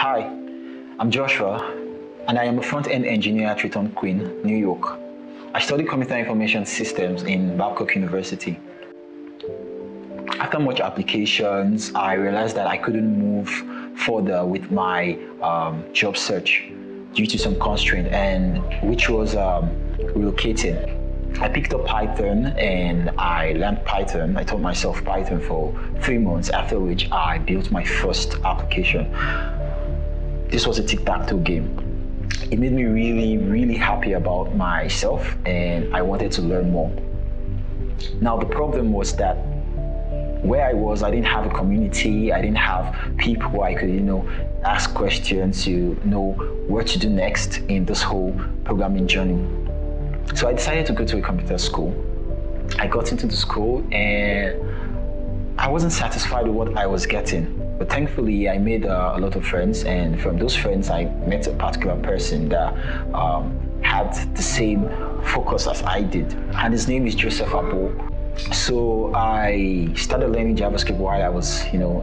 Hi, I'm Joshua, and I am a front-end engineer at Return Queen, New York. I study computer information systems in Babcock University. After much applications, I realized that I couldn't move further with my um, job search due to some constraint, and which was um, relocating. I picked up Python and I learned Python. I taught myself Python for three months, after which I built my first application. This was a tic-tac-toe game. It made me really, really happy about myself and I wanted to learn more. Now, the problem was that where I was, I didn't have a community. I didn't have people I could, you know, ask questions to know what to do next in this whole programming journey. So I decided to go to a computer school. I got into the school and I wasn't satisfied with what I was getting. But thankfully, I made uh, a lot of friends, and from those friends, I met a particular person that um, had the same focus as I did, and his name is Joseph Abo. So I started learning JavaScript while I was, you know,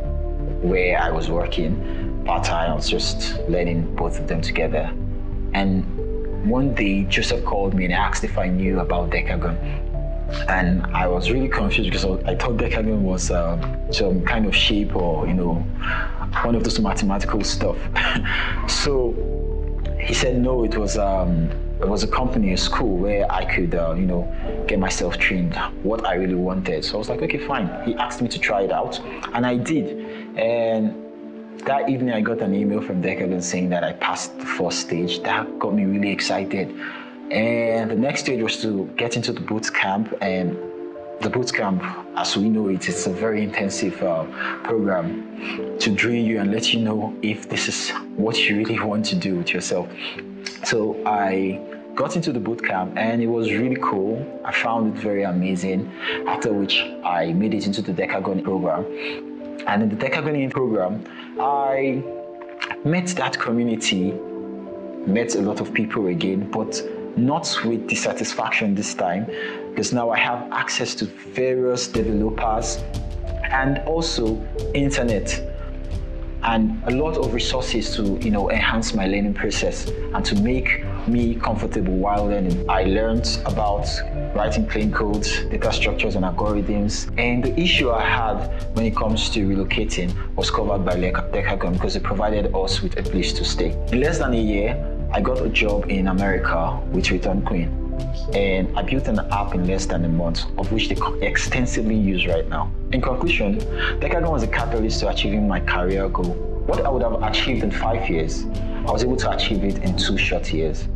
where I was working part time. I was just learning both of them together, and one day Joseph called me and asked if I knew about Decagon. And I was really confused because I thought Decagon was uh, some kind of shape or, you know, one of those mathematical stuff. so he said no, it was um, it was a company, a school where I could, uh, you know, get myself trained what I really wanted. So I was like, okay, fine. He asked me to try it out, and I did. And that evening, I got an email from Decagon saying that I passed the first stage. That got me really excited. And the next stage was to get into the boot camp. And the boot camp, as we know it, it's a very intensive uh, program to drill you and let you know if this is what you really want to do with yourself. So I got into the boot camp and it was really cool. I found it very amazing. After which I made it into the Decagon program. And in the Decagon program, I met that community, met a lot of people again, but not with dissatisfaction this time, because now I have access to various developers and also internet and a lot of resources to you know enhance my learning process and to make me comfortable while learning. I learned about writing clean codes, data structures and algorithms. And the issue I had when it comes to relocating was covered by Decagon because it provided us with a place to stay. In less than a year, I got a job in America with Return Queen. And I built an app in less than a month, of which they extensively use right now. In conclusion, Decagon was a catalyst to achieving my career goal. What I would have achieved in five years, I was able to achieve it in two short years.